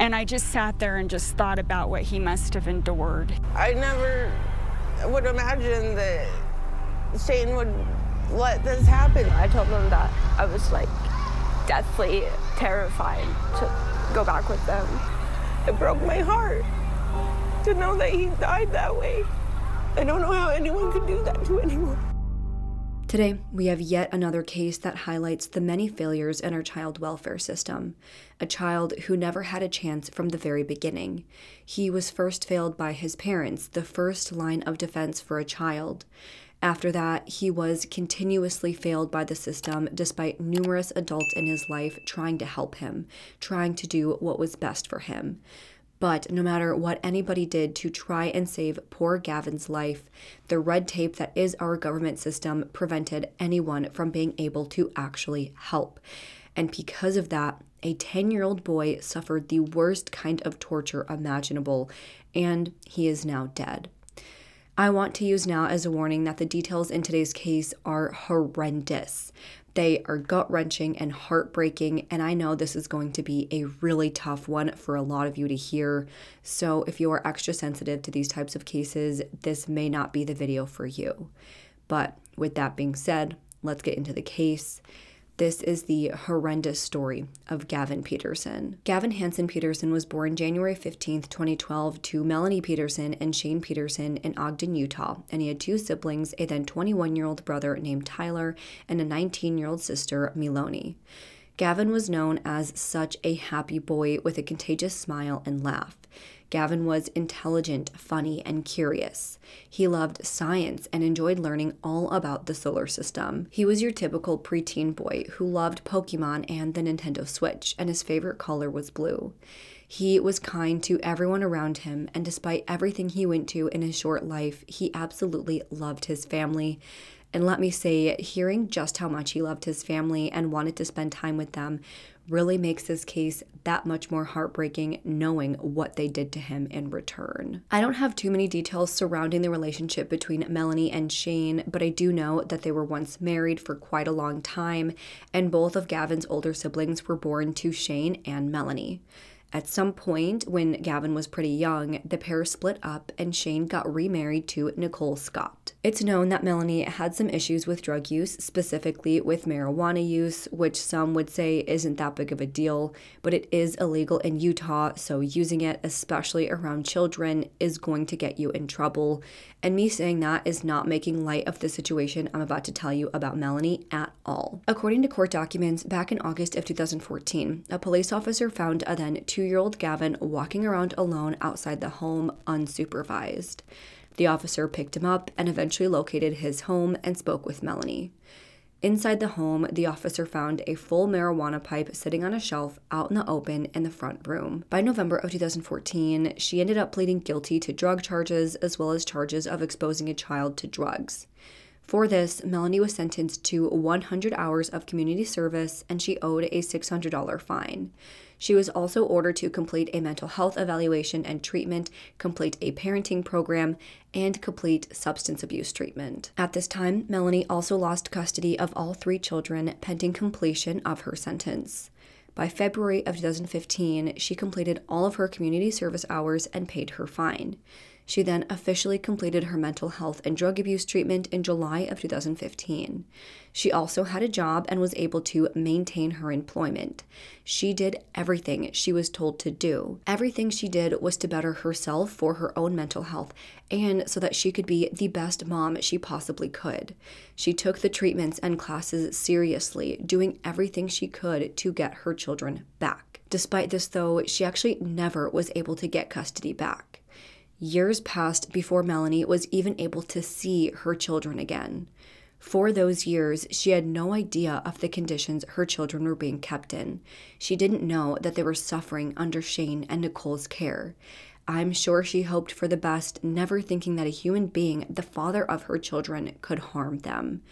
And I just sat there and just thought about what he must have endured. I never would imagine that Shane would let this happen. I told them that I was like deathly terrified to go back with them. It broke my heart to know that he died that way. I don't know how anyone could do that to anyone. Today, we have yet another case that highlights the many failures in our child welfare system. A child who never had a chance from the very beginning. He was first failed by his parents, the first line of defense for a child. After that, he was continuously failed by the system despite numerous adults in his life trying to help him, trying to do what was best for him. But no matter what anybody did to try and save poor Gavin's life, the red tape that is our government system prevented anyone from being able to actually help. And because of that, a 10 year old boy suffered the worst kind of torture imaginable, and he is now dead. I want to use now as a warning that the details in today's case are horrendous. They are gut wrenching and heartbreaking, and I know this is going to be a really tough one for a lot of you to hear. So, if you are extra sensitive to these types of cases, this may not be the video for you. But with that being said, let's get into the case. This is the horrendous story of Gavin Peterson. Gavin Hanson Peterson was born January 15, 2012, to Melanie Peterson and Shane Peterson in Ogden, Utah, and he had two siblings a then 21 year old brother named Tyler and a 19 year old sister, Miloni. Gavin was known as such a happy boy with a contagious smile and laugh. Gavin was intelligent, funny, and curious. He loved science and enjoyed learning all about the solar system. He was your typical preteen boy who loved Pokemon and the Nintendo Switch, and his favorite color was blue. He was kind to everyone around him, and despite everything he went to in his short life, he absolutely loved his family. And let me say, hearing just how much he loved his family and wanted to spend time with them really makes this case that much more heartbreaking knowing what they did to him in return. I don't have too many details surrounding the relationship between Melanie and Shane, but I do know that they were once married for quite a long time, and both of Gavin's older siblings were born to Shane and Melanie. At some point, when Gavin was pretty young, the pair split up and Shane got remarried to Nichole Scott. It's known that Melanie had some issues with drug use, specifically with marijuana use, which some would say isn't that big of a deal, but it is illegal in Utah, so using it, especially around children, is going to get you in trouble. And me saying that is not making light of the situation I'm about to tell you about Melanie at all. According to court documents, back in August of 2014, a police officer found a then two year old Gavin walking around alone outside the home unsupervised. The officer picked him up and eventually located his home and spoke with Melanie. Inside the home, the officer found a full marijuana pipe sitting on a shelf out in the open in the front room. By November of 2014, she ended up pleading guilty to drug charges as well as charges of exposing a child to drugs. For this, Melanie was sentenced to 100 hours of community service and she owed a $600 fine. She was also ordered to complete a mental health evaluation and treatment, complete a parenting program, and complete substance abuse treatment. At this time, Melanie also lost custody of all three children pending completion of her sentence. By February of 2015, she completed all of her community service hours and paid her fine. She then officially completed her mental health and drug abuse treatment in July of 2015. She also had a job and was able to maintain her employment. She did everything she was told to do. Everything she did was to better herself for her own mental health and so that she could be the best mom she possibly could. She took the treatments and classes seriously, doing everything she could to get her children back. Despite this, though, she actually never was able to get custody back. Years passed before Melanie was even able to see her children again. For those years, she had no idea of the conditions her children were being kept in. She didn't know that they were suffering under Shane and Nichole's care. I'm sure she hoped for the best, never thinking that a human being, the father of her children, could harm them.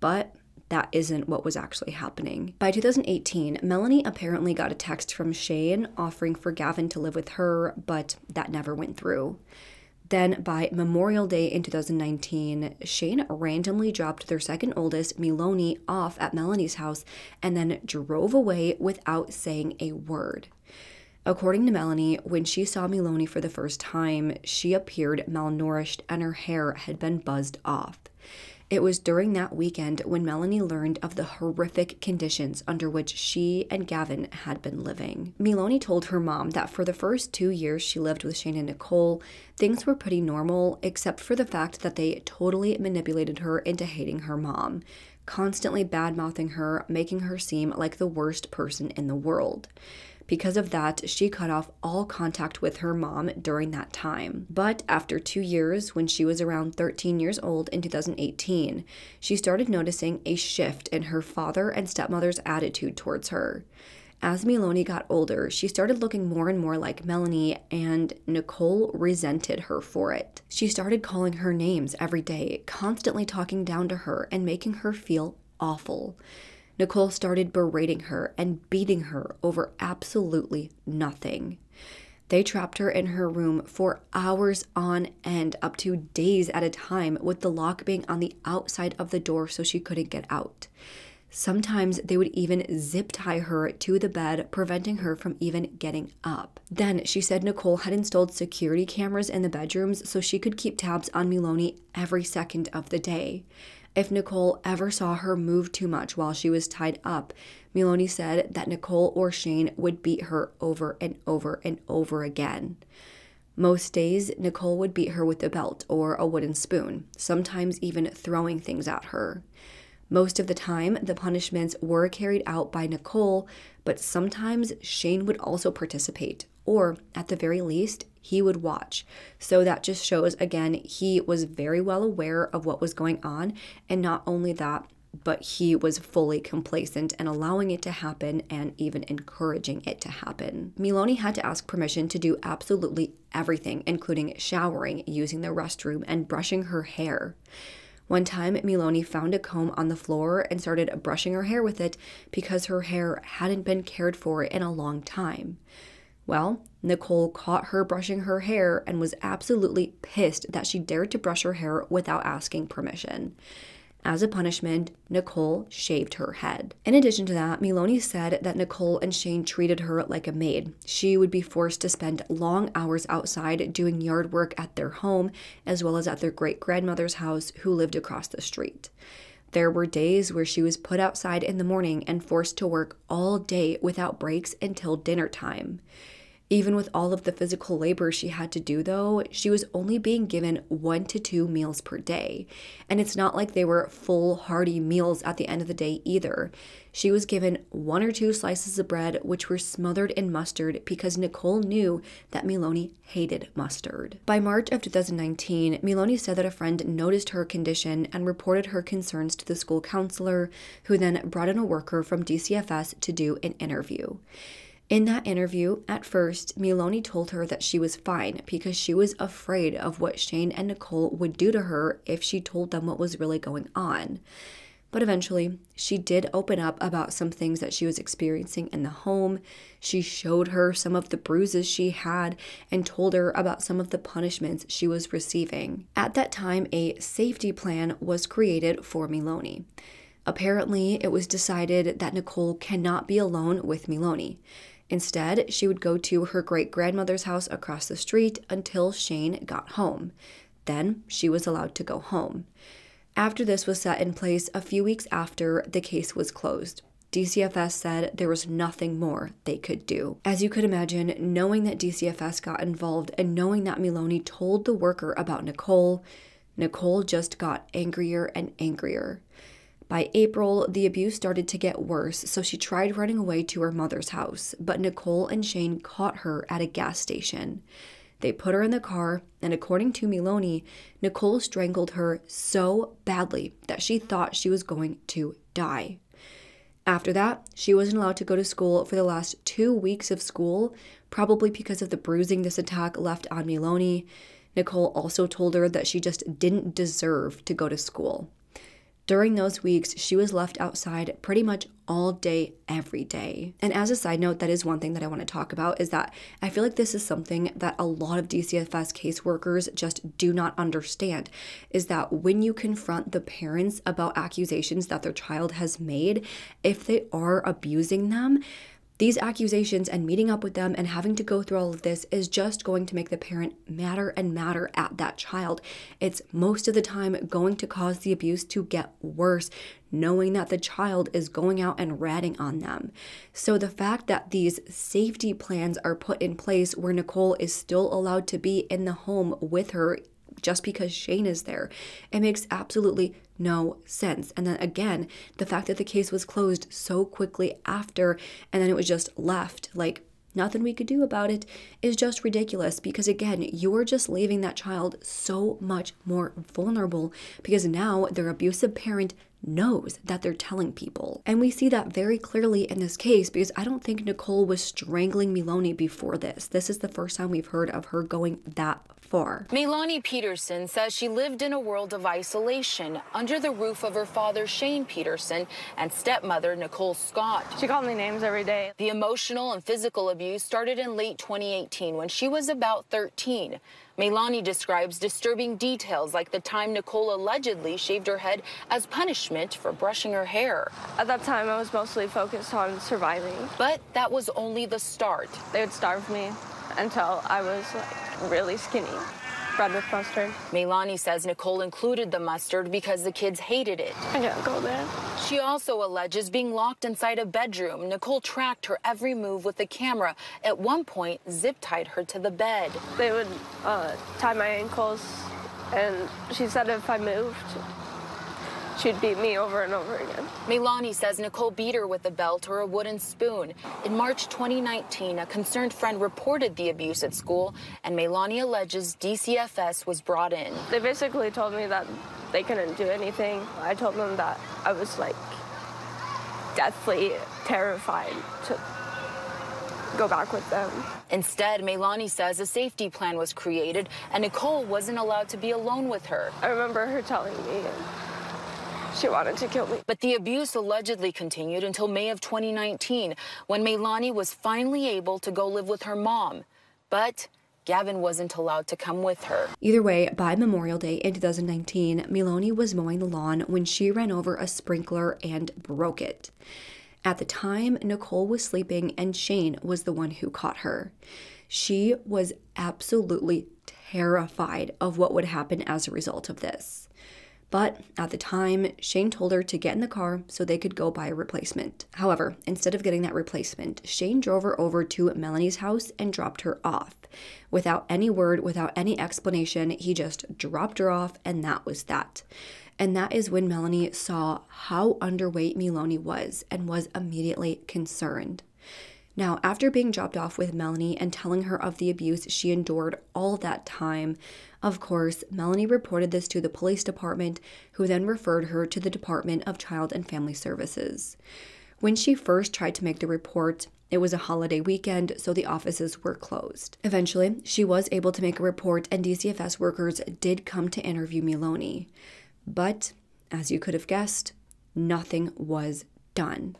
But that isn't what was actually happening. By 2018, Melanie apparently got a text from Shane offering for Gavin to live with her, but that never went through. Then, by Memorial Day in 2019, Shane randomly dropped their second oldest, Miloni, off at Melanie's house and then drove away without saying a word. According to Melanie, when she saw Miloni for the first time, she appeared malnourished and her hair had been buzzed off. It was during that weekend when Melanie learned of the horrific conditions under which she and Gavin had been living. Miloni told her mom that for the first two years she lived with Shane and Nichole, things were pretty normal, except for the fact that they totally manipulated her into hating her mom, constantly bad mouthing her, making her seem like the worst person in the world. Because of that, she cut off all contact with her mom during that time. But after two years, when she was around 13 years old in 2018, she started noticing a shift in her father and stepmother's attitude towards her. As Miloni got older, she started looking more and more like Melanie, and Nichole resented her for it. She started calling her names every day, constantly talking down to her and making her feel awful. Nichole started berating her and beating her over absolutely nothing. They trapped her in her room for hours on end, up to days at a time, with the lock being on the outside of the door so she couldn't get out. Sometimes they would even zip tie her to the bed, preventing her from even getting up. Then she said Nichole had installed security cameras in the bedrooms so she could keep tabs on Miloni every second of the day. If Nichole ever saw her move too much while she was tied up, Miloni said that Nichole or Shane would beat her over and over and over again. Most days, Nichole would beat her with a belt or a wooden spoon, sometimes even throwing things at her. Most of the time, the punishments were carried out by Nichole, but sometimes Shane would also participate, or at the very least, he would watch. So that just shows again, he was very well aware of what was going on. And not only that, but he was fully complacent and allowing it to happen and even encouraging it to happen. Miloni had to ask permission to do absolutely everything, including showering, using the restroom, and brushing her hair. One time, Miloni found a comb on the floor and started brushing her hair with it because her hair hadn't been cared for in a long time. Well, Nichole caught her brushing her hair and was absolutely pissed that she dared to brush her hair without asking permission. As a punishment, Nichole shaved her head. In addition to that, Miloni said that Nichole and Shane treated her like a maid. She would be forced to spend long hours outside doing yard work at their home, as well as at their great grandmother's house, who lived across the street. There were days where she was put outside in the morning and forced to work all day without breaks until dinner time. Even with all of the physical labor she had to do, though, she was only being given one to two meals per day. And it's not like they were full, hearty meals at the end of the day either. She was given one or two slices of bread, which were smothered in mustard because Nichole knew that Miloni hated mustard. By March of 2019, Miloni said that a friend noticed her condition and reported her concerns to the school counselor, who then brought in a worker from DCFS to do an interview. In that interview, at first, Miloni told her that she was fine because she was afraid of what Shane and Nichole would do to her if she told them what was really going on. But eventually, she did open up about some things that she was experiencing in the home. She showed her some of the bruises she had and told her about some of the punishments she was receiving. At that time, a safety plan was created for Miloni. Apparently, it was decided that Nichole cannot be alone with Miloni. Instead, she would go to her great grandmother's house across the street until Shane got home. Then she was allowed to go home. After this was set in place, a few weeks after, the case was closed. DCFS said there was nothing more they could do. As you could imagine, knowing that DCFS got involved and knowing that Miloni told the worker about Nichole, Nichole just got angrier and angrier. By April, the abuse started to get worse, so she tried running away to her mother's house, but Nichole and Shane caught her at a gas station. They put her in the car, and according to Miloni, Nichole strangled her so badly that she thought she was going to die. After that, she wasn't allowed to go to school for the last two weeks of school, probably because of the bruising this attack left on Miloni. Nichole also told her that she just didn't deserve to go to school. During those weeks, she was left outside pretty much all day, every day. And as a side note, that is one thing that I want to talk about is that I feel like this is something that a lot of DCFS caseworkers just do not understand is that when you confront the parents about accusations that their child has made, if they are abusing them, These accusations and meeting up with them and having to go through all of this is just going to make the parent madder and madder at that child. It's most of the time going to cause the abuse to get worse, knowing that the child is going out and ratting on them. So the fact that these safety plans are put in place where Nichole is still allowed to be in the home with her just because Shane is there. It makes absolutely no sense. And then again, the fact that the case was closed so quickly after and then it was just left like nothing we could do about it is just ridiculous because again you're just leaving that child so much more vulnerable because now their abusive parent knows that they're telling people. And we see that very clearly in this case because I don't think Nichole was strangling Miloni before this. This is the first time we've heard of her going that far. Melani Peterson says she lived in a world of isolation under the roof of her father, Shane Peterson, and stepmother, Nichole Scott. She called me names every day. The emotional and physical abuse started in late 2018 when she was about 13. Melani describes disturbing details like the time Nichole allegedly shaved her head as punishment for brushing her hair. At that time, I was mostly focused on surviving. But that was only the start. They would starve me until I was like really skinny bread with mustard. Melani says Nichole included the mustard because the kids hated it. I can't go there. She also alleges being locked inside a bedroom. Nichole tracked her every move with the camera. At one point, zip tied her to the bed. They would uh, tie my ankles, and she said if I moved, she'd beat me over and over again. Melani says Nichole beat her with a belt or a wooden spoon. In March 2019, a concerned friend reported the abuse at school, and Melani alleges DCFS was brought in. They basically told me that they couldn't do anything. I told them that I was like deathly terrified to go back with them. Instead, Melani says a safety plan was created and Nichole wasn't allowed to be alone with her. I remember her telling me she wanted to kill me. But the abuse allegedly continued until May of 2019 when Melani was finally able to go live with her mom. But Gavin wasn't allowed to come with her. Either way, by Memorial Day in 2019, Meloni was mowing the lawn when she ran over a sprinkler and broke it. At the time, Nichole was sleeping and Shane was the one who caught her. She was absolutely terrified of what would happen as a result of this. But at the time, Shane told her to get in the car so they could go buy a replacement. However, instead of getting that replacement, Shane drove her over to Melanie's house and dropped her off. Without any word, without any explanation, he just dropped her off, and that was that. And that is when Melanie saw how underweight Miloni was and was immediately concerned. Now, after being dropped off with Melanie and telling her of the abuse she endured all that time, of course, Melanie reported this to the police department, who then referred her to the Department of Child and Family Services. When she first tried to make the report, it was a holiday weekend, so the offices were closed. Eventually, she was able to make a report, and DCFS workers did come to interview Miloni. But, as you could have guessed, nothing was done.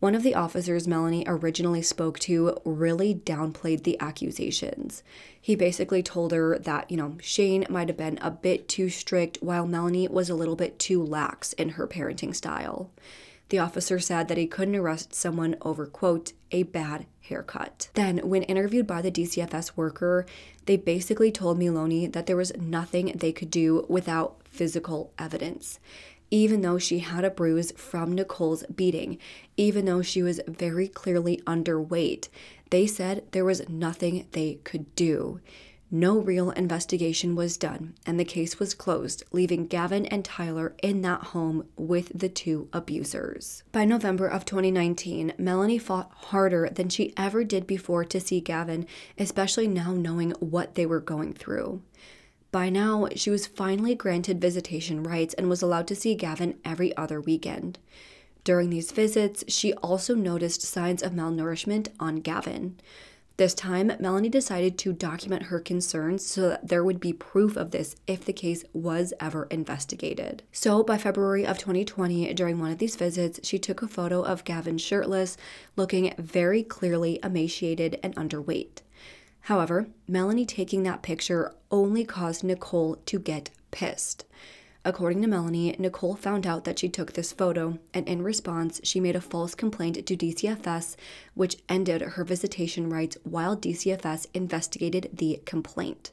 One of the officers Melanie originally spoke to really downplayed the accusations. He basically told her that, you know, Shane might have been a bit too strict while Melanie was a little bit too lax in her parenting style. The officer said that he couldn't arrest someone over, quote, a bad haircut. Then, when interviewed by the DCFS worker, they basically told Miloni that there was nothing they could do without physical evidence even though she had a bruise from Nichole's beating, even though she was very clearly underweight. They said there was nothing they could do. No real investigation was done, and the case was closed, leaving Gavin and Tyler in that home with the two abusers. By November of 2019, Melanie fought harder than she ever did before to see Gavin, especially now knowing what they were going through. By now, she was finally granted visitation rights and was allowed to see Gavin every other weekend. During these visits, she also noticed signs of malnourishment on Gavin. This time, Melanie decided to document her concerns so that there would be proof of this if the case was ever investigated. So, by February of 2020, during one of these visits, she took a photo of Gavin shirtless, looking very clearly emaciated and underweight. However, Melanie taking that picture only caused Nichole to get pissed. According to Melanie, Nichole found out that she took this photo, and in response, she made a false complaint to DCFS, which ended her visitation rights while DCFS investigated the complaint.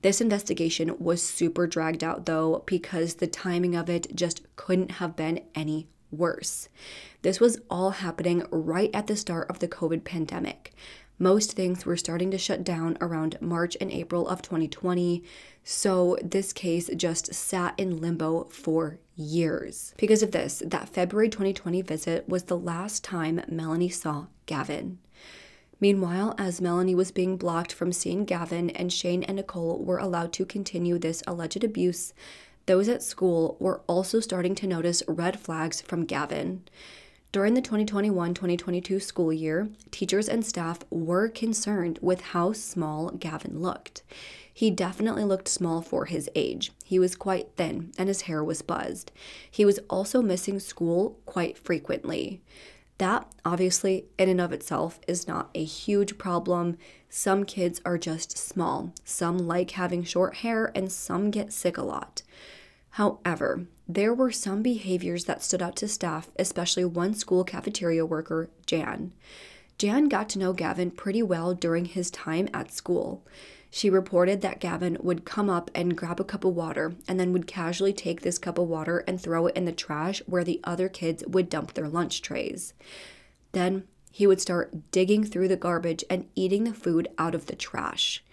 This investigation was super dragged out though, because the timing of it just couldn't have been any worse. This was all happening right at the start of the COVID pandemic. Most things were starting to shut down around March and April of 2020, so this case just sat in limbo for years. Because of this, that February 2020 visit was the last time Melanie saw Gavin. Meanwhile, as Melanie was being blocked from seeing Gavin and Shane and Nichole were allowed to continue this alleged abuse, those at school were also starting to notice red flags from Gavin. During the 2021 2022 school year, teachers and staff were concerned with how small Gavin looked. He definitely looked small for his age. He was quite thin and his hair was buzzed. He was also missing school quite frequently. That, obviously, in and of itself, is not a huge problem. Some kids are just small, some like having short hair, and some get sick a lot. However, there were some behaviors that stood out to staff, especially one school cafeteria worker, Jan. Jan got to know Gavin pretty well during his time at school. She reported that Gavin would come up and grab a cup of water and then would casually take this cup of water and throw it in the trash where the other kids would dump their lunch trays. Then he would start digging through the garbage and eating the food out of the trash.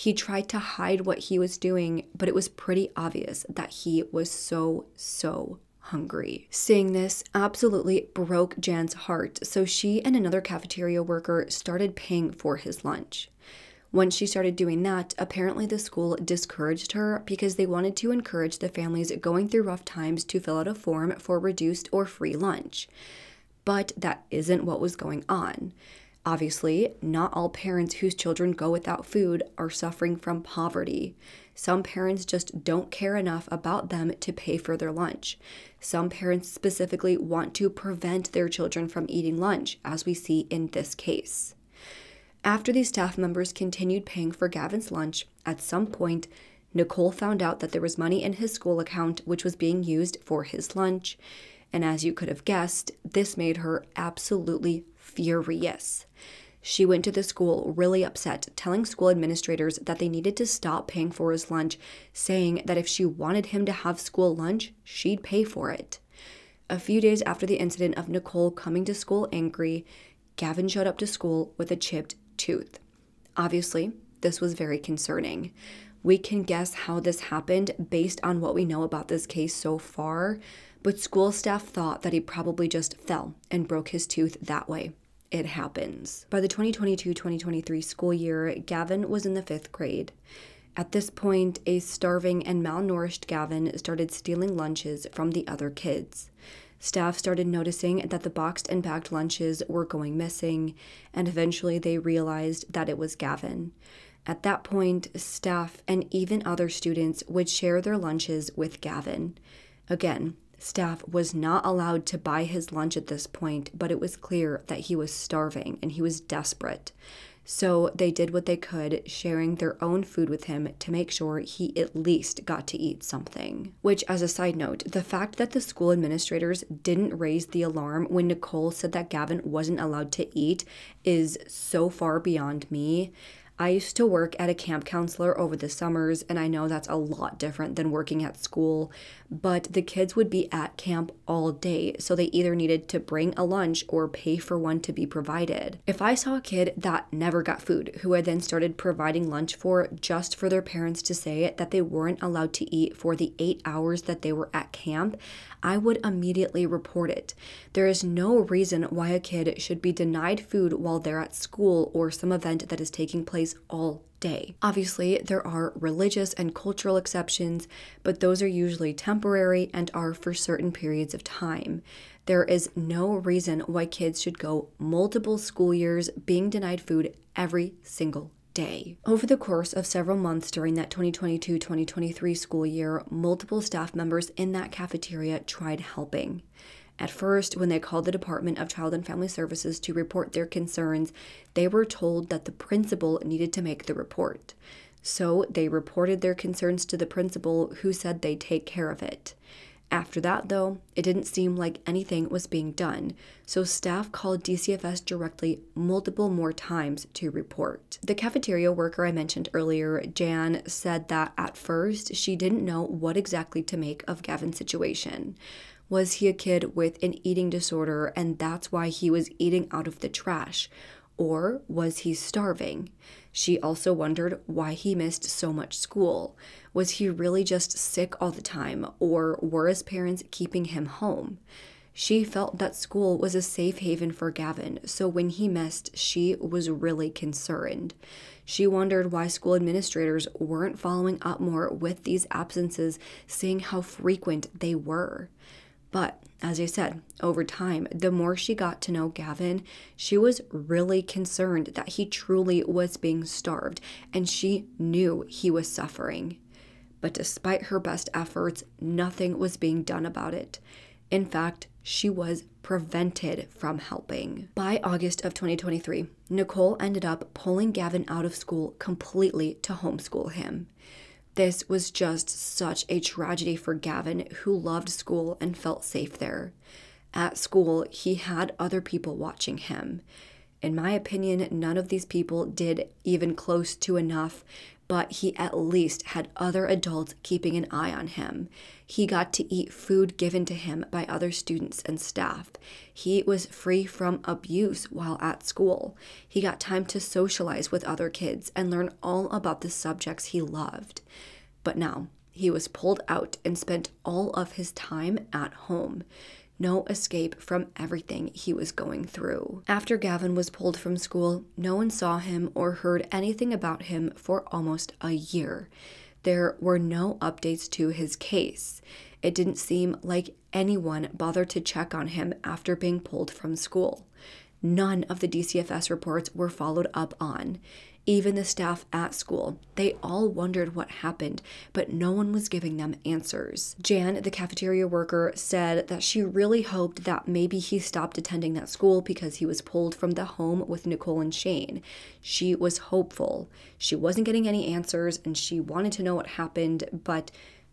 He tried to hide what he was doing, but it was pretty obvious that he was so, so hungry. Seeing this absolutely broke Jan's heart, so she and another cafeteria worker started paying for his lunch. Once she started doing that, apparently the school discouraged her because they wanted to encourage the families going through rough times to fill out a form for reduced or free lunch. But that isn't what was going on. Obviously, not all parents whose children go without food are suffering from poverty. Some parents just don't care enough about them to pay for their lunch. Some parents specifically want to prevent their children from eating lunch, as we see in this case. After these staff members continued paying for Gavin's lunch, at some point, Nichole found out that there was money in his school account which was being used for his lunch. And as you could have guessed, this made her absolutely furious. She went to the school really upset, telling school administrators that they needed to stop paying for his lunch, saying that if she wanted him to have school lunch, she'd pay for it. A few days after the incident of Nichole coming to school angry, Gavin showed up to school with a chipped tooth. Obviously, this was very concerning. We can guess how this happened based on what we know about this case so far, but school staff thought that he probably just fell and broke his tooth that way it happens. By the 2022 2023 school year, Gavin was in the fifth grade. At this point, a starving and malnourished Gavin started stealing lunches from the other kids. Staff started noticing that the boxed and packed lunches were going missing, and eventually they realized that it was Gavin. At that point, staff and even other students would share their lunches with Gavin. Again, Staff was not allowed to buy his lunch at this point, but it was clear that he was starving and he was desperate. So they did what they could, sharing their own food with him to make sure he at least got to eat something. Which, as a side note, the fact that the school administrators didn't raise the alarm when Nichole said that Gavin wasn't allowed to eat is so far beyond me. I used to work at a camp counselor over the summers, and I know that's a lot different than working at school, but the kids would be at camp all day, so they either needed to bring a lunch or pay for one to be provided. If I saw a kid that never got food, who I then started providing lunch for just for their parents to say that they weren't allowed to eat for the eight hours that they were at camp, I would immediately report it. There is no reason why a kid should be denied food while they're at school or some event that is taking place all day. Obviously, there are religious and cultural exceptions, but those are usually temporary and are for certain periods of time. There is no reason why kids should go multiple school years being denied food every single day. Over the course of several months during that 2022 2023 school year, multiple staff members in that cafeteria tried helping. At first, when they called the Department of Child and Family Services to report their concerns, they were told that the principal needed to make the report. So they reported their concerns to the principal, who said they'd take care of it. After that, though, it didn't seem like anything was being done, so staff called DCFS directly multiple more times to report. The cafeteria worker I mentioned earlier, Jan, said that at first she didn't know what exactly to make of Gavin's situation. Was he a kid with an eating disorder and that's why he was eating out of the trash? Or was he starving? She also wondered why he missed so much school. Was he really just sick all the time, or were his parents keeping him home? She felt that school was a safe haven for Gavin, so when he missed, she was really concerned. She wondered why school administrators weren't following up more with these absences, seeing how frequent they were. But as I said, over time, the more she got to know Gavin, she was really concerned that he truly was being starved and she knew he was suffering. But despite her best efforts, nothing was being done about it. In fact, she was prevented from helping. By August of 2023, Nichole ended up pulling Gavin out of school completely to homeschool him. This was just such a tragedy for Gavin, who loved school and felt safe there. At school, he had other people watching him. In my opinion, none of these people did even close to enough, but he at least had other adults keeping an eye on him. He got to eat food given to him by other students and staff. He was free from abuse while at school. He got time to socialize with other kids and learn all about the subjects he loved. But now, he was pulled out and spent all of his time at home no escape from everything he was going through. After Gavin was pulled from school, no one saw him or heard anything about him for almost a year. There were no updates to his case. It didn't seem like anyone bothered to check on him after being pulled from school. None of the DCFS reports were followed up on even the staff at school. They all wondered what happened, but no one was giving them answers. Jan, the cafeteria worker, said that she really hoped that maybe he stopped attending that school because he was pulled from the home with Nichole and Shane. She was hopeful. She wasn't getting any answers and she wanted to know what happened, but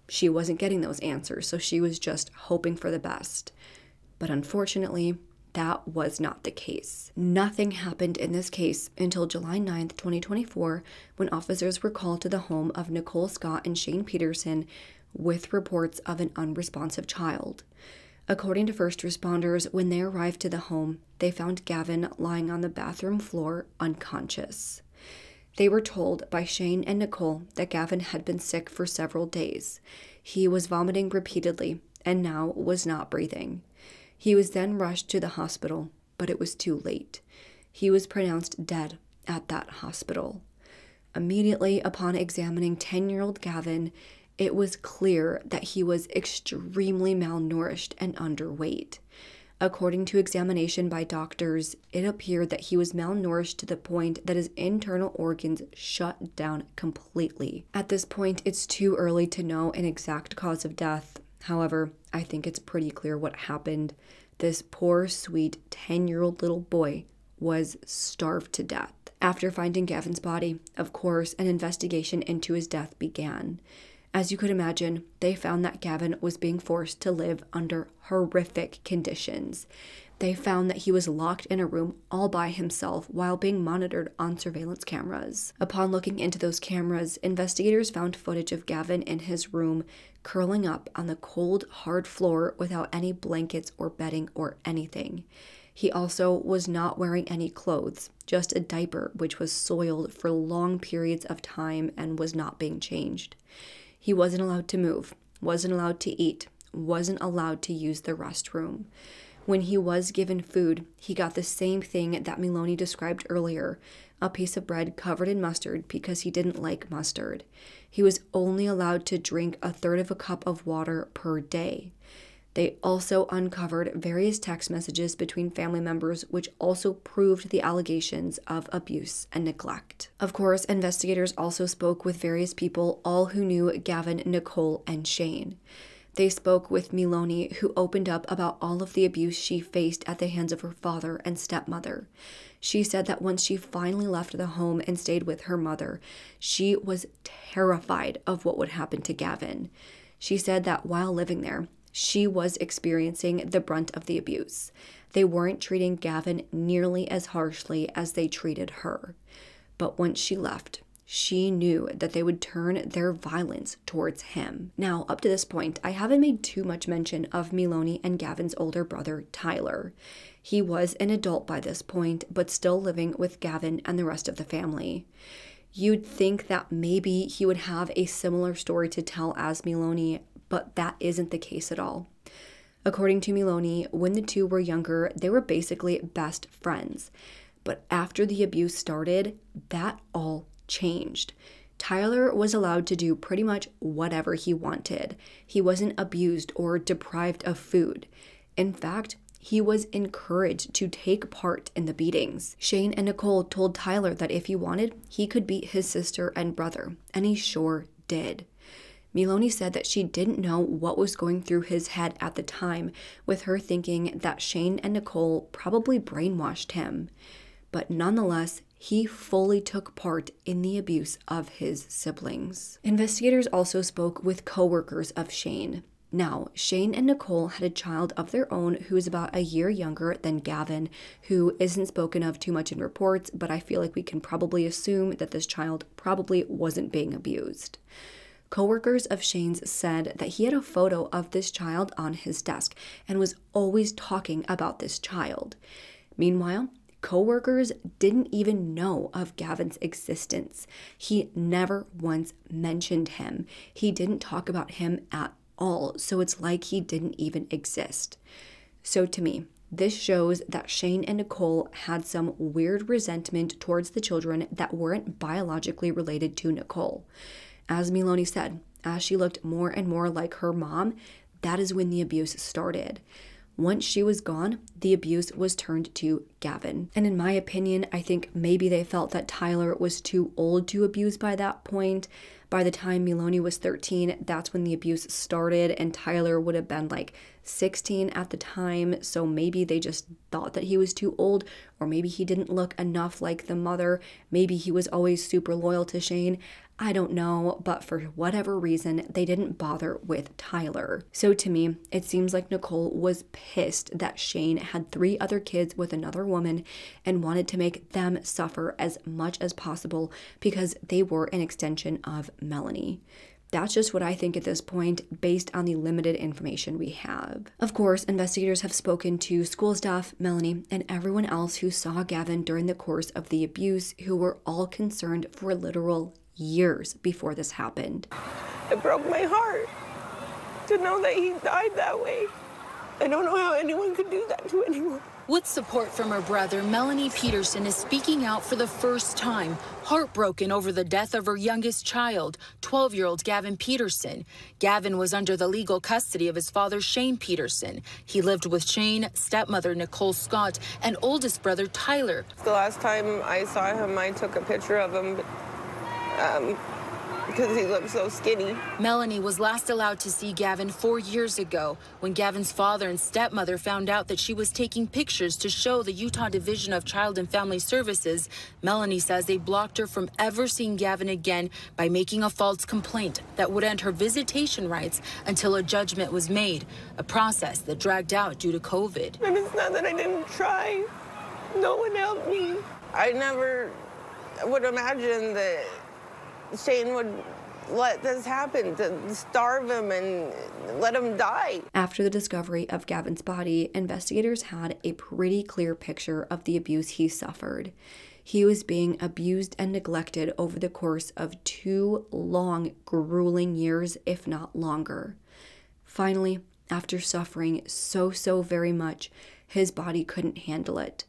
she wasn't getting those answers, so she was just hoping for the best. But unfortunately, that was not the case. Nothing happened in this case until July 9th, 2024, when officers were called to the home of Nichole Scott and Shane Peterson with reports of an unresponsive child. According to first responders, when they arrived to the home, they found Gavin lying on the bathroom floor unconscious. They were told by Shane and Nichole that Gavin had been sick for several days. He was vomiting repeatedly and now was not breathing. He was then rushed to the hospital, but it was too late. He was pronounced dead at that hospital. Immediately upon examining 10 year old Gavin, it was clear that he was extremely malnourished and underweight. According to examination by doctors, it appeared that he was malnourished to the point that his internal organs shut down completely. At this point, it's too early to know an exact cause of death, However, I think it's pretty clear what happened. This poor, sweet 10 year old little boy was starved to death. After finding Gavin's body, of course, an investigation into his death began. As you could imagine, they found that Gavin was being forced to live under horrific conditions. They found that he was locked in a room all by himself while being monitored on surveillance cameras. Upon looking into those cameras, investigators found footage of Gavin in his room curling up on the cold, hard floor without any blankets or bedding or anything. He also was not wearing any clothes, just a diaper which was soiled for long periods of time and was not being changed. He wasn't allowed to move, wasn't allowed to eat, wasn't allowed to use the restroom. When he was given food, he got the same thing that Miloni described earlier a piece of bread covered in mustard because he didn't like mustard. He was only allowed to drink a third of a cup of water per day. They also uncovered various text messages between family members, which also proved the allegations of abuse and neglect. Of course, investigators also spoke with various people, all who knew Gavin, Nichole, and Shane. They spoke with Miloni, who opened up about all of the abuse she faced at the hands of her father and stepmother. She said that once she finally left the home and stayed with her mother, she was terrified of what would happen to Gavin. She said that while living there, she was experiencing the brunt of the abuse. They weren't treating Gavin nearly as harshly as they treated her. But once she left, she knew that they would turn their violence towards him. Now, up to this point, I haven't made too much mention of Miloni and Gavin's older brother, Tyler. He was an adult by this point, but still living with Gavin and the rest of the family. You'd think that maybe he would have a similar story to tell as Miloni, but that isn't the case at all. According to Miloni, when the two were younger, they were basically best friends. But after the abuse started, that all changed. Tyler was allowed to do pretty much whatever he wanted. He wasn't abused or deprived of food. In fact, he was encouraged to take part in the beatings. Shane and Nichole told Tyler that if he wanted, he could beat his sister and brother, and he sure did. Miloni said that she didn't know what was going through his head at the time, with her thinking that Shane and Nichole probably brainwashed him. But nonetheless, he fully took part in the abuse of his siblings. Investigators also spoke with coworkers of Shane. Now, Shane and Nichole had a child of their own who is about a year younger than Gavin, who isn't spoken of too much in reports, but I feel like we can probably assume that this child probably wasn't being abused. Coworkers of Shane's said that he had a photo of this child on his desk and was always talking about this child. Meanwhile, coworkers didn't even know of Gavin's existence. He never once mentioned him. He didn't talk about him at all, so it's like he didn't even exist. So to me, this shows that Shane and Nichole had some weird resentment towards the children that weren't biologically related to Nichole. As Miloni said, as she looked more and more like her mom, that is when the abuse started. Once she was gone, the abuse was turned to Gavin. And in my opinion, I think maybe they felt that Tyler was too old to abuse by that point. By the time Miloni was 13, that's when the abuse started, and Tyler would have been like 16 at the time. So maybe they just thought that he was too old, or maybe he didn't look enough like the mother. Maybe he was always super loyal to Shane. I don't know, but for whatever reason, they didn't bother with Tyler. So to me, it seems like Nichole was pissed that Shane had three other kids with another woman and wanted to make them suffer as much as possible because they were an extension of Melanie. That's just what I think at this point, based on the limited information we have. Of course, investigators have spoken to school staff, Melanie, and everyone else who saw Gavin during the course of the abuse, who were all concerned for literal years before this happened. It broke my heart to know that he died that way. I don't know how anyone could do that to anyone. With support from her brother, Melanie Peterson is speaking out for the first time, heartbroken over the death of her youngest child, 12 year old Gavin Peterson. Gavin was under the legal custody of his father, Shane Peterson. He lived with Shane, stepmother Nichole Scott, and oldest brother Tyler. The last time I saw him, I took a picture of him um, because he looked so skinny. Melanie was last allowed to see Gavin four years ago when Gavin's father and stepmother found out that she was taking pictures to show the Utah Division of Child and Family Services. Melanie says they blocked her from ever seeing Gavin again by making a false complaint that would end her visitation rights until a judgment was made, a process that dragged out due to COVID. And it's not that I didn't try. No one helped me. I never would imagine that Shane would let this happen to starve him and let him die. After the discovery of Gavin's body, investigators had a pretty clear picture of the abuse he suffered. He was being abused and neglected over the course of two long, grueling years, if not longer. Finally, after suffering so, so very much, his body couldn't handle it.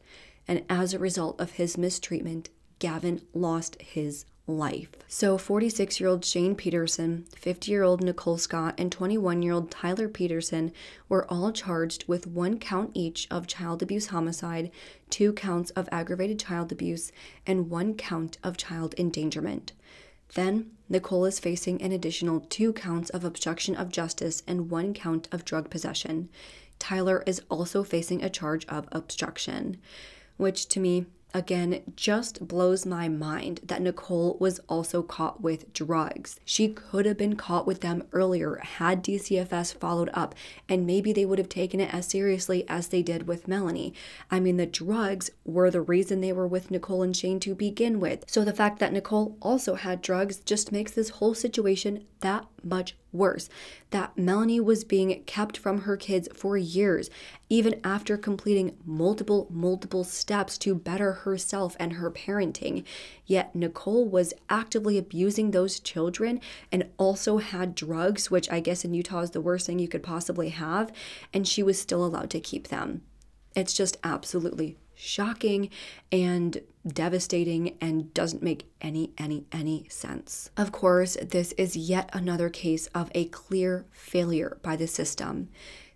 And as a result of his mistreatment, Gavin lost his life. So, 46 year old Shane Peterson, 50 year old Nichole Scott, and 21 year old Tyler Peterson were all charged with one count each of child abuse homicide, two counts of aggravated child abuse, and one count of child endangerment. Then, Nichole is facing an additional two counts of obstruction of justice and one count of drug possession. Tyler is also facing a charge of obstruction, which to me again just blows my mind that Nichole was also caught with drugs. She could have been caught with them earlier had DCFS followed up, and maybe they would have taken it as seriously as they did with Melanie. I mean, the drugs were the reason they were with Nichole and Shane to begin with. So the fact that Nichole also had drugs just makes this whole situation that much worse. That Melanie was being kept from her kids for years, even after completing multiple, multiple steps to better herself and her parenting. Yet Nichole was actively abusing those children and also had drugs, which I guess in Utah is the worst thing you could possibly have, and she was still allowed to keep them. It's just absolutely shocking and devastating and doesn't make any any any sense. Of course, this is yet another case of a clear failure by the system.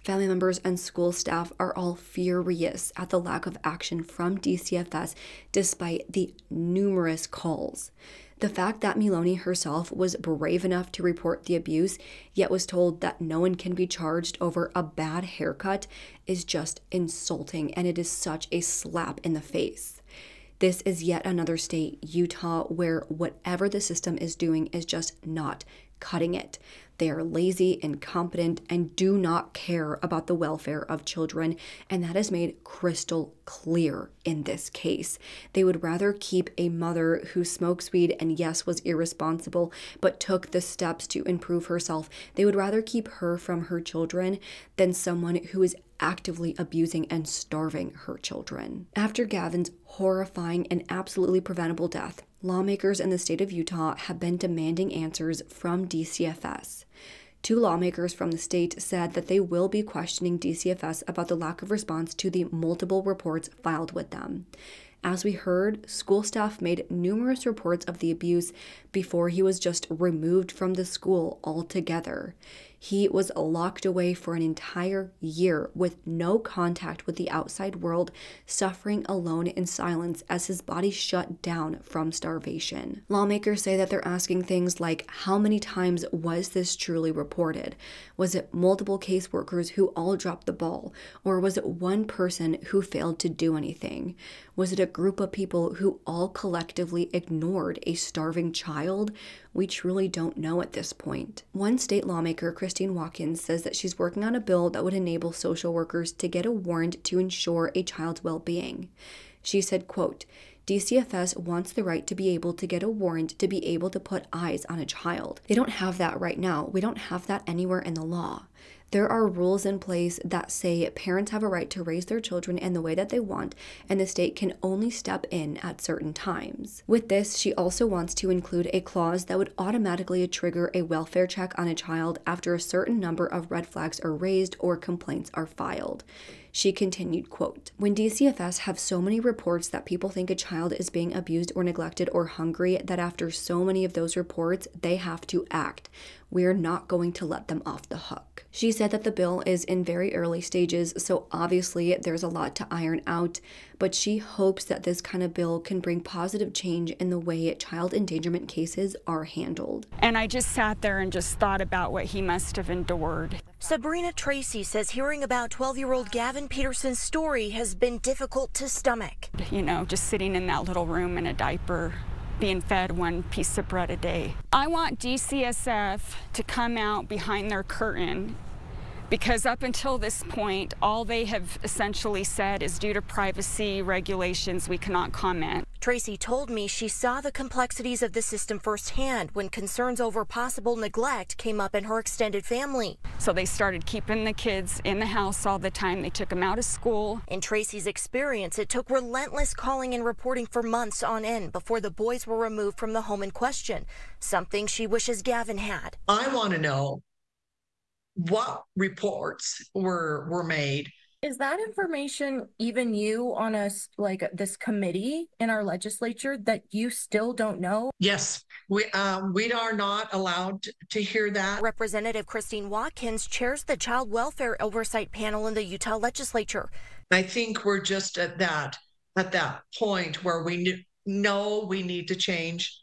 Family members and school staff are all furious at the lack of action from DCFS despite the numerous calls. The fact that Melanie herself was brave enough to report the abuse, yet was told that no one can be charged over a bad haircut, is just insulting and it is such a slap in the face. This is yet another state, Utah, where whatever the system is doing is just not cutting it. They are lazy, incompetent, and do not care about the welfare of children, and that is made crystal clear in this case. They would rather keep a mother who smokes weed and, yes, was irresponsible, but took the steps to improve herself. They would rather keep her from her children than someone who is actively abusing and starving her children. After Gavin's horrifying and absolutely preventable death, lawmakers in the state of Utah have been demanding answers from DCFS. Two lawmakers from the state said that they will be questioning DCFS about the lack of response to the multiple reports filed with them. As we heard, school staff made numerous reports of the abuse before he was just removed from the school altogether. He was locked away for an entire year with no contact with the outside world, suffering alone in silence as his body shut down from starvation. Lawmakers say that they're asking things like how many times was this truly reported? Was it multiple caseworkers who all dropped the ball? Or was it one person who failed to do anything? Was it a group of people who all collectively ignored a starving child? We truly don't know at this point. One state lawmaker, Christine Watkins, says that she's working on a bill that would enable social workers to get a warrant to ensure a child's well-being. She said, quote, DCFS wants the right to be able to get a warrant to be able to put eyes on a child. They don't have that right now. We don't have that anywhere in the law. There are rules in place that say parents have a right to raise their children in the way that they want, and the state can only step in at certain times. With this, she also wants to include a clause that would automatically trigger a welfare check on a child after a certain number of red flags are raised or complaints are filed. She continued, quote, When DCFS have so many reports that people think a child is being abused or neglected or hungry that after so many of those reports, they have to act. We're not going to let them off the hook. She said that the bill is in very early stages, so obviously there's a lot to iron out, but she hopes that this kind of bill can bring positive change in the way child endangerment cases are handled. And I just sat there and just thought about what he must have endured. Sabrina Tracy says hearing about 12 year old Gavin Peterson's story has been difficult to stomach. You know, just sitting in that little room in a diaper being fed one piece of bread a day. I want DCSF to come out behind their curtain because up until this point, all they have essentially said is due to privacy regulations, we cannot comment. Tracy told me she saw the complexities of the system firsthand when concerns over possible neglect came up in her extended family. So they started keeping the kids in the house all the time. They took them out of school. In Tracy's experience, it took relentless calling and reporting for months on end before the boys were removed from the home in question, something she wishes Gavin had. I want to know what reports were were made. Is that information even you on us like this committee in our legislature that you still don't know? Yes. We um, we are not allowed to hear that. Representative christine watkins chairs the child welfare oversight panel in the utah legislature. I think we're just at that at that point where we know we need to change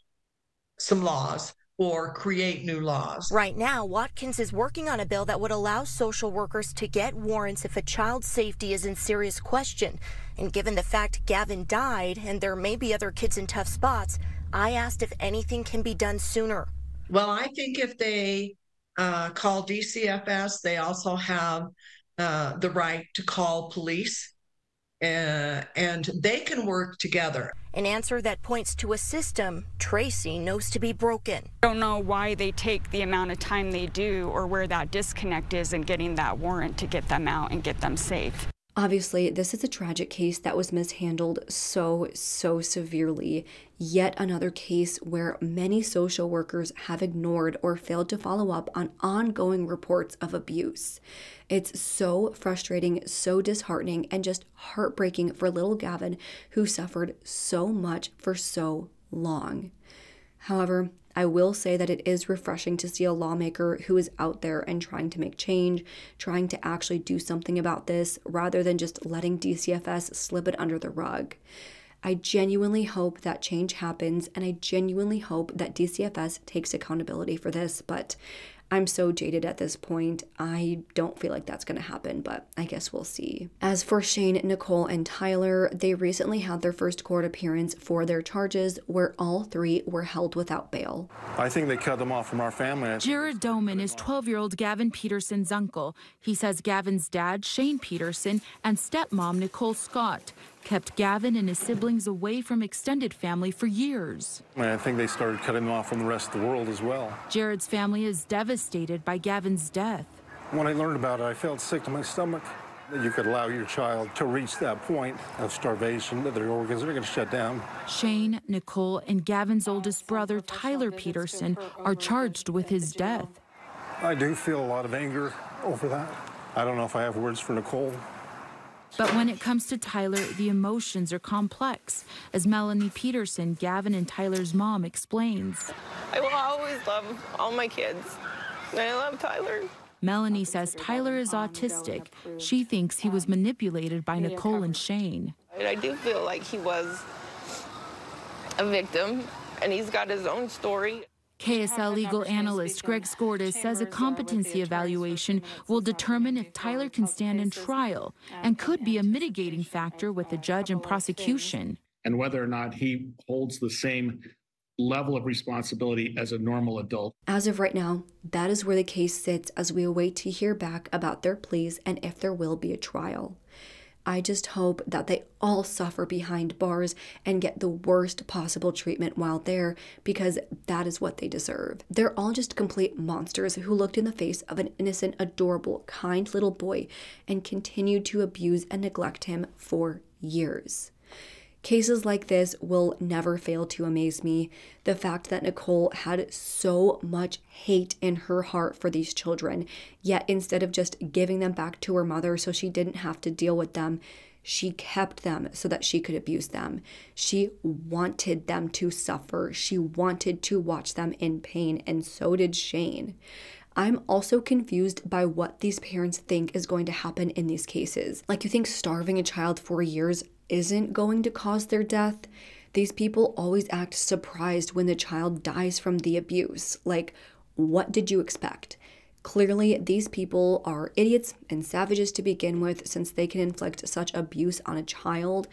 some laws or create new laws. Right now, Watkins is working on a bill that would allow social workers to get warrants if a child's safety is in serious question. And given the fact Gavin died and there may be other kids in tough spots, I asked if anything can be done sooner. Well, I think if they uh, call DCFS, they also have uh, the right to call police uh, and they can work together. An answer that points to a system Tracy knows to be broken. I don't know why they take the amount of time they do or where that disconnect is in getting that warrant to get them out and get them safe. Obviously, this is a tragic case that was mishandled so, so severely. Yet another case where many social workers have ignored or failed to follow up on ongoing reports of abuse. It's so frustrating, so disheartening, and just heartbreaking for little Gavin, who suffered so much for so long. However, I will say that it is refreshing to see a lawmaker who is out there and trying to make change, trying to actually do something about this rather than just letting DCFS slip it under the rug. I genuinely hope that change happens and I genuinely hope that DCFS takes accountability for this, but I'm so jaded at this point. I don't feel like that's going to happen, but I guess we'll see. As for Shane, Nichole, and Tyler, they recently had their first court appearance for their charges, where all three were held without bail. I think they cut them off from our family. Jared Doman is 12 year old Gavin Peterson's uncle. He says Gavin's dad, Shane Peterson, and stepmom, Nichole Scott, kept Gavin and his siblings away from extended family for years. I think they started cutting them off from the rest of the world as well. Jared's family is devastated by Gavin's death. When I learned about it, I felt sick to my stomach that you could allow your child to reach that point of starvation that their organs are going to shut down. Shane, Nichole, and Gavin's oldest brother, Tyler Peterson, are charged with his death. I do feel a lot of anger over that. I don't know if I have words for Nichole. But when it comes to Tyler, the emotions are complex, as Melanie Peterson, Gavin and Tyler's mom, explains. I will always love all my kids. I love Tyler. Melanie says Tyler is autistic. She thinks he was manipulated by Nichole and Shane. I do feel like he was a victim, and he's got his own story. KSL legal analyst Greg Skordas says a competency evaluation will determine if Tyler can stand in trial and could be a mitigating factor with the judge and prosecution. And whether or not he holds the same level of responsibility as a normal adult. As of right now, that is where the case sits as we await to hear back about their pleas and if there will be a trial. I just hope that they all suffer behind bars and get the worst possible treatment while there because that is what they deserve. They're all just complete monsters who looked in the face of an innocent, adorable, kind little boy and continued to abuse and neglect him for years. Cases like this will never fail to amaze me. The fact that Nichole had so much hate in her heart for these children, yet instead of just giving them back to her mother so she didn't have to deal with them, she kept them so that she could abuse them. She wanted them to suffer. She wanted to watch them in pain, and so did Shane. I'm also confused by what these parents think is going to happen in these cases. Like, you think starving a child for years isn't going to cause their death? These people always act surprised when the child dies from the abuse. Like, what did you expect? Clearly, these people are idiots and savages to begin with since they can inflict such abuse on a child,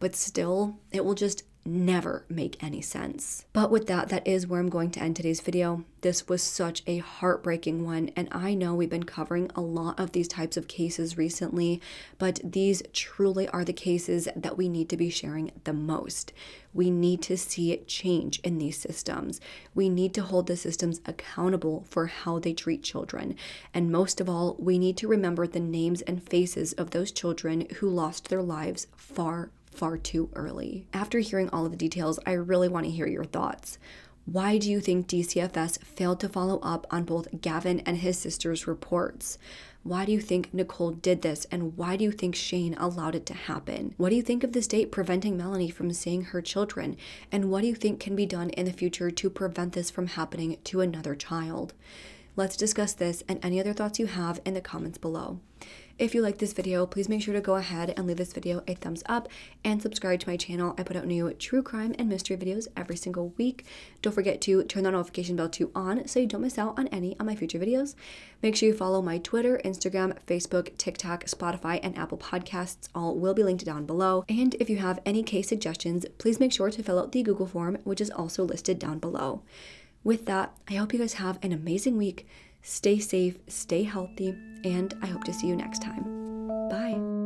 but still, it will just never make any sense. But with that, that is where I'm going to end today's video. This was such a heartbreaking one, and I know we've been covering a lot of these types of cases recently, but these truly are the cases that we need to be sharing the most. We need to see change in these systems. We need to hold the systems accountable for how they treat children. And most of all, we need to remember the names and faces of those children who lost their lives far, far too early. After hearing all of the details, I really want to hear your thoughts. Why do you think DCFS failed to follow up on both Gavin and his sister's reports? Why do you think Nichole did this? And why do you think Shane allowed it to happen? What do you think of the state preventing Melanie from seeing her children? And what do you think can be done in the future to prevent this from happening to another child? Let's discuss this and any other thoughts you have in the comments below. If you like this video, please make sure to go ahead and leave this video a thumbs up and subscribe to my channel. I put out new true crime and mystery videos every single week. Don't forget to turn the notification bell to on so you don't miss out on any of my future videos. Make sure you follow my Twitter, Instagram, Facebook, TikTok, Spotify, and Apple Podcasts. All will be linked down below. And if you have any case suggestions, please make sure to fill out the Google form, which is also listed down below. With that, I hope you guys have an amazing week. Stay safe, stay healthy, and I hope to see you next time. Bye.